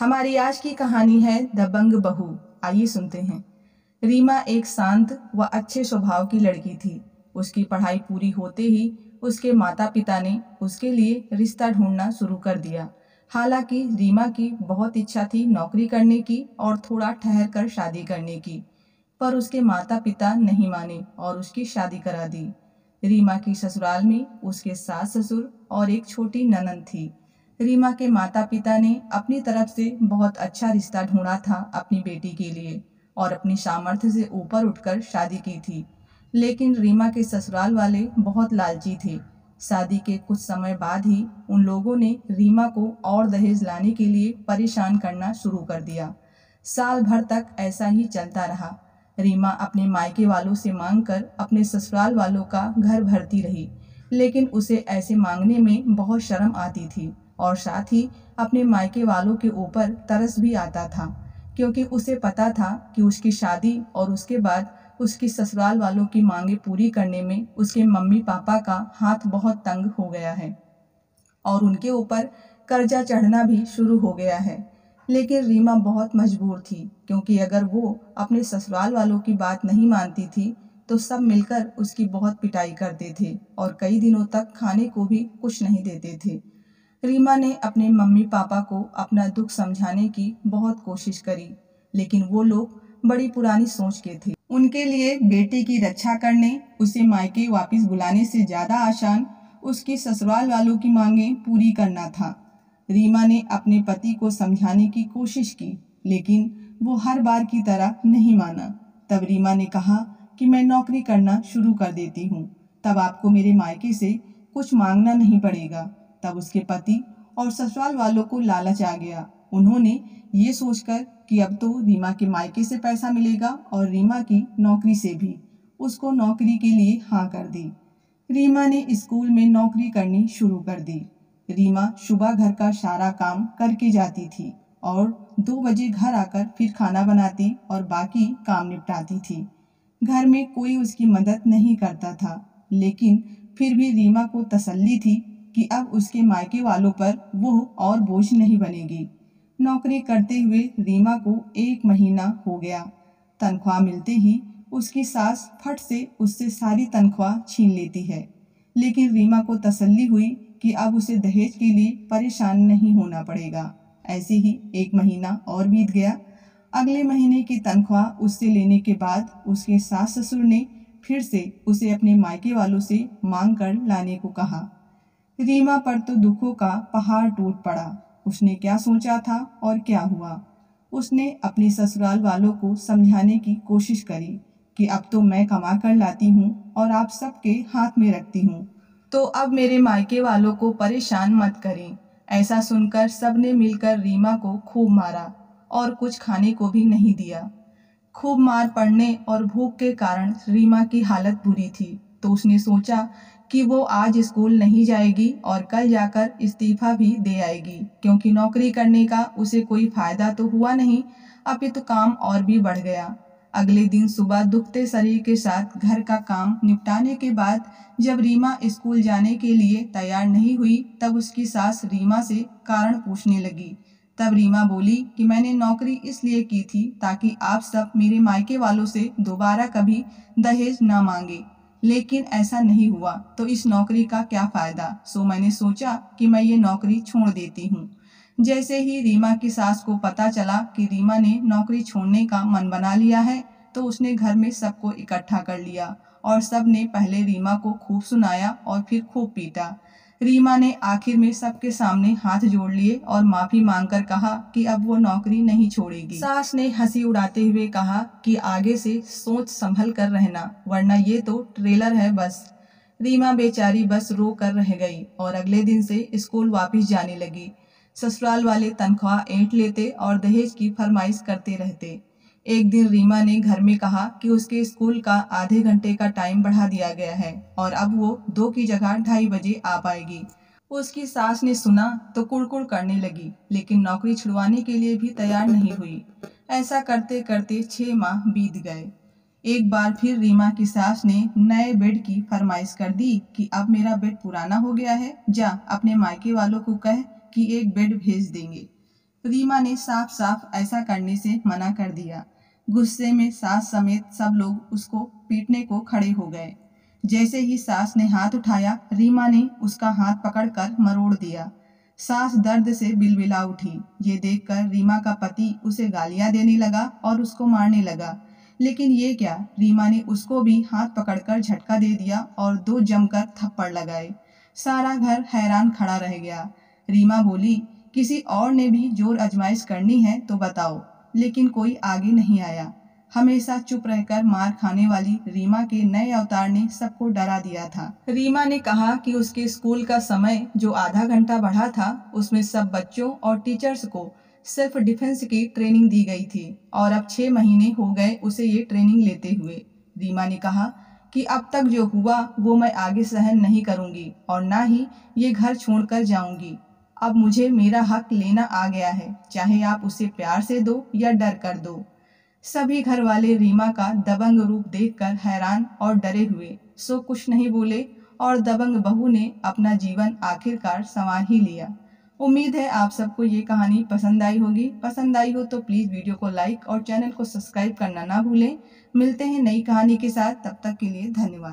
हमारी आज की कहानी है दबंग बहू। आइए सुनते हैं। रीमा एक शांत व अच्छे स्वभाव की लड़की थी। उसकी पढ़ाई पूरी होते ही उसके माता पिता ने उसके लिए रिश्ता ढूंढना शुरू कर दिया। हालाँकि रीमा की बहुत इच्छा थी नौकरी करने की और थोड़ा ठहर कर शादी करने की, पर उसके माता पिता नहीं माने और उसकी शादी करा दी। रीमा की ससुराल में उसके सास ससुर और एक छोटी ननन थी। रीमा के माता पिता ने अपनी तरफ़ से बहुत अच्छा रिश्ता ढूंढा था अपनी बेटी के लिए और अपनी सामर्थ्य से ऊपर उठकर शादी की थी। लेकिन रीमा के ससुराल वाले बहुत लालची थे। शादी के कुछ समय बाद ही उन लोगों ने रीमा को और दहेज लाने के लिए परेशान करना शुरू कर दिया। साल भर तक ऐसा ही चलता रहा। रीमा अपने मायके वालों से मांग कर अपने ससुराल वालों का घर भरती रही, लेकिन उसे ऐसे मांगने में बहुत शर्म आती थी। और साथ ही अपने मायके वालों के ऊपर तरस भी आता था, क्योंकि उसे पता था कि उसकी शादी और उसके बाद उसकी ससुराल वालों की मांगे पूरी करने में उसके मम्मी पापा का हाथ बहुत तंग हो गया है और उनके ऊपर कर्जा चढ़ना भी शुरू हो गया है। लेकिन रीमा बहुत मजबूर थी, क्योंकि अगर वो अपने ससुराल वालों की बात नहीं मानती थी तो सब मिलकर उसकी बहुत पिटाई करते थे और कई दिनों तक खाने को भी कुछ नहीं देते थे। रीमा ने अपने मम्मी पापा को अपना दुख समझाने की बहुत कोशिश करी, लेकिन वो लोग बड़ी पुरानी सोच के थे। उनके लिए बेटे की रक्षा करने, उसे मायके वापस बुलाने से ज़्यादा आसान, उसके ससुराल वालों की मांगे पूरी करना था। रीमा ने अपने पति को समझाने की कोशिश की, लेकिन वो हर बार की तरह नहीं माना। तब रीमा ने कहा कि मैं नौकरी करना शुरू कर देती हूँ, तब आपको मेरे मायके से कुछ मांगना नहीं पड़ेगा। तब उसके पति और ससुराल वालों को लालच आ गया। उन्होंने ये सोचकर कि अब तो रीमा के मायके से पैसा मिलेगा और रीमा की नौकरी से भी। उसको नौकरी के लिए हाँ कर दी। रीमा ने स्कूल में नौकरी करनी शुरू कर दी। रीमा सुबह घर का सारा काम करके जाती थी और दो बजे घर आकर फिर खाना बनाती और बाकी काम निपटाती थी। घर में कोई उसकी मदद नहीं करता था, लेकिन फिर भी रीमा को तसल्ली थी कि अब उसके मायके वालों पर वो और बोझ नहीं बनेगी। नौकरी करते हुए रीमा को एक महीना हो गया। तनख्वाह मिलते ही उसकी सास फट से उससे सारी तनख्वाह छीन लेती है। लेकिन रीमा को तसल्ली हुई कि अब उसे दहेज के लिए परेशान नहीं होना पड़ेगा। ऐसे ही एक महीना और बीत गया। अगले महीने की तनख्वाह उससे लेने के बाद उसके सास ससुर ने फिर से उसे अपने मायके वालों से मांग कर लाने को कहा। रीमा पर तो दुखों का पहाड़ टूट पड़ा। उसने क्या सोचा था और क्या हुआ? उसने अपने ससुराल वालों को समझाने की कोशिश करी कि अब तो मैं कमा कर लाती हूँ और आप सबके हाथ में रखती हूँ। तो अब मेरे मायके वालों को परेशान मत करें। ऐसा सुनकर सबने मिलकर रीमा को खूब मारा और कुछ खाने को भी नहीं दिया। खूब मार पड़ने और भूख के कारण रीमा की हालत बुरी थी। तो उसने सोचा कि वो आज स्कूल नहीं जाएगी और कल जाकर इस्तीफा भी दे आएगी, क्योंकि नौकरी करने का उसे कोई फ़ायदा तो हुआ नहीं। अभी तो काम और भी बढ़ गया। अगले दिन सुबह दुखते शरीर के साथ घर का काम निपटाने के बाद जब रीमा स्कूल जाने के लिए तैयार नहीं हुई, तब उसकी सास रीमा से कारण पूछने लगी। तब रीमा बोली कि मैंने नौकरी इसलिए की थी ताकि आप सब मेरे मायके वालों से दोबारा कभी दहेज न मांगे। लेकिन ऐसा नहीं हुआ तो इस नौकरी का क्या फ़ायदा? सो मैंने सोचा कि मैं ये नौकरी छोड़ देती हूँ। जैसे ही रीमा की सास को पता चला कि रीमा ने नौकरी छोड़ने का मन बना लिया है तो उसने घर में सबको इकट्ठा कर लिया और सबने पहले रीमा को खूब सुनाया और फिर खूब पीटा। रीमा ने आखिर में सबके सामने हाथ जोड़ लिए और माफ़ी मांगकर कहा कि अब वो नौकरी नहीं छोड़ेगी। सास ने हँसी उड़ाते हुए कहा कि आगे से सोच संभल कर रहना, वरना ये तो ट्रेलर है बस। रीमा बेचारी बस रो कर रह गई और अगले दिन से स्कूल वापस जाने लगी। ससुराल वाले तनख्वाह ऐंठ लेते और दहेज की फरमाइश करते रहते। एक दिन रीमा ने घर में कहा कि उसके स्कूल का आधे घंटे का टाइम बढ़ा दिया गया है और अब वो दो की जगह ढाई बजे आ पाएगी। उसकी सास ने सुना तो कुड़कुड़ करने लगी, लेकिन नौकरी छुड़वाने के लिए भी तैयार नहीं हुई। ऐसा करते करते छह माह बीत गए। एक बार फिर रीमा की सास ने नए बेड की फरमाइश कर दी कि अब मेरा बेड पुराना हो गया है, जा अपने मायके वालों को कह कि एक बेड भेज देंगे। रीमा ने साफ़ साफ़ ऐसा करने से मना कर दिया। गुस्से में सास समेत सब लोग उसको पीटने को खड़े हो गए। जैसे ही सास ने हाथ उठाया, रीमा ने उसका हाथ पकड़कर मरोड़ दिया। सास दर्द से बिलबिला उठी। ये देखकर रीमा का पति उसे गालियाँ देने लगा और उसको मारने लगा। लेकिन ये क्या? रीमा ने उसको भी हाथ पकड़कर झटका दे दिया और दो जमकर थप्पड़ लगाए। सारा घर हैरान खड़ा रह गया। रीमा बोली किसी और ने भी ज़ोर अजमाइश करनी है तो बताओ। लेकिन कोई आगे नहीं आया। हमेशा चुप रहकर मार खाने वाली रीमा के नए अवतार ने सबको डरा दिया था। रीमा ने कहा कि उसके स्कूल का समय जो आधा घंटा बढ़ा था, उसमें सब बच्चों और टीचर्स को सिर्फ़ डिफेंस की ट्रेनिंग दी गई थी और अब छह महीने हो गए उसे ये ट्रेनिंग लेते हुए। रीमा ने कहा कि अब तक जो हुआ, वो मैं आगे सहन नहीं करूँगी और ना ही ये घर छोड़कर जाऊँगी। अब मुझे मेरा हक लेना आ गया है। चाहे आप उसे प्यार से दो या डर कर दो। सभी घर वाले रीमा का दबंग रूप देखकर हैरान और डरे हुए। सो कुछ नहीं बोले और दबंग बहू ने अपना जीवन आखिरकार संवार ही लिया। उम्मीद है आप सबको ये कहानी पसंद आई होगी। पसंद आई हो तो प्लीज़ वीडियो को लाइक और चैनल को सब्सक्राइब करना ना भूलें। मिलते हैं नई कहानी के साथ। तब तक के लिए धन्यवाद।